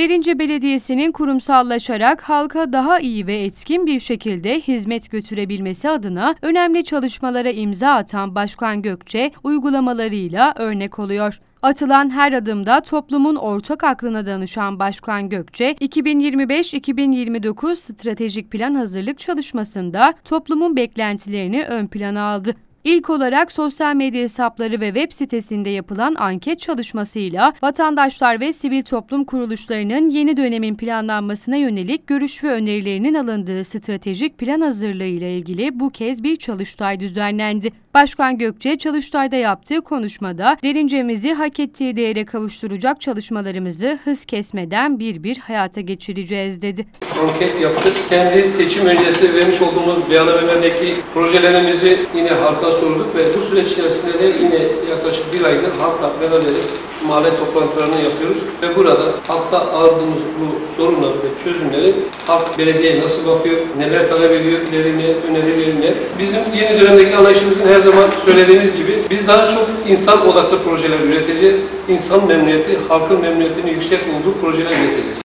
Derince Belediyesi'nin kurumsallaşarak halka daha iyi ve etkin bir şekilde hizmet götürebilmesi adına önemli çalışmalara imza atan Başkan Gökçe uygulamalarıyla örnek oluyor. Atılan her adımda toplumun ortak aklına danışan Başkan Gökçe, 2025-2029 stratejik plan hazırlık çalışmasında toplumun beklentilerini ön plana aldı. İlk olarak sosyal medya hesapları ve web sitesinde yapılan anket çalışmasıyla vatandaşlar ve sivil toplum kuruluşlarının yeni dönemin planlanmasına yönelik görüş ve önerilerinin alındığı stratejik plan hazırlığı ile ilgili bu kez bir çalıştay düzenlendi. Başkan Gökçe çalıştayda yaptığı konuşmada derincemizi hak ettiği değere kavuşturacak çalışmalarımızı hız kesmeden bir bir hayata geçireceğiz dedi. Anket yaptık. Kendi seçim öncesi vermiş olduğumuz beyannamemerdeki projelerimizi yine halka sorduk ve bu süreç içerisinde de yine yaklaşık bir aydır halkla beraberiz. Mahalle toplantılarını yapıyoruz ve burada halkta aldığımız bu sorunları ve çözümleri halk belediyeye nasıl bakıyor, neler talep ediyor, ilerine önerileri ne? Bizim yeni dönemdeki anlayışımızın her zaman söylediğimiz gibi biz daha çok insan odaklı projeler üreteceğiz. İnsan memnuniyeti, halkın memnuniyetinin yüksek olduğu projeler üreteceğiz.